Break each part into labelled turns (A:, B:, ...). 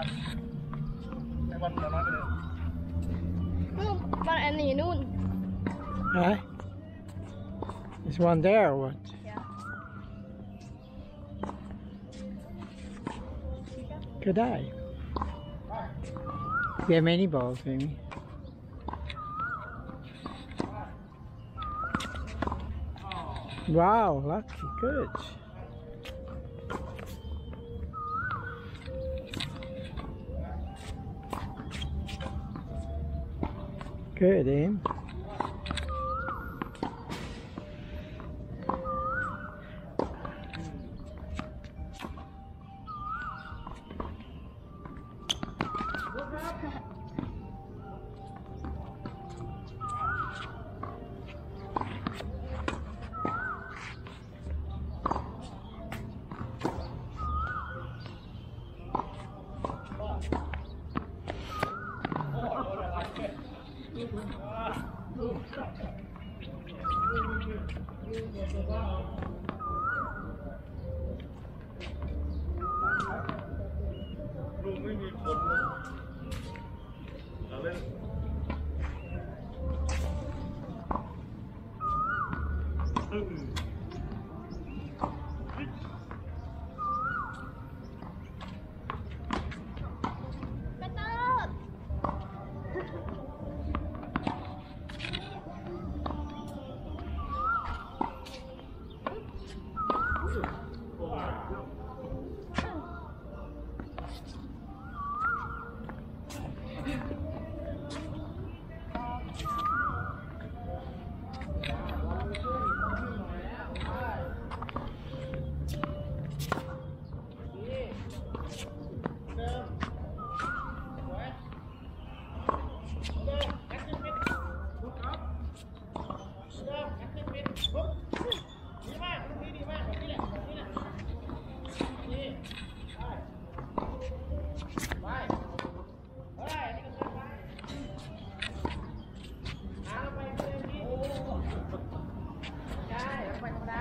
A: กันไอ้วันเราน้อยไปเลย
B: นู่นบ้านอันนี้นู่น
C: Huh? Is one there or what?
B: Yeah.
C: Good eye. We have many balls, Amy. Wow, lucky, good. Good, Aim.
B: Mm-hmm. Ha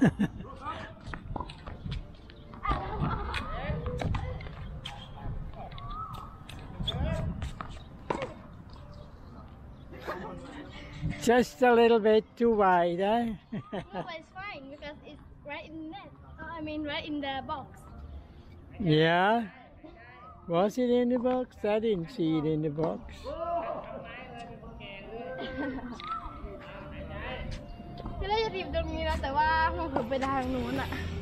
B: ha ha.
C: Just a little bit too wide, eh?
B: No, it's fine because it's right in net. Uh, I mean, right in the box.
C: yeah? Was it in the box? I didn't see it in the box.
B: ที่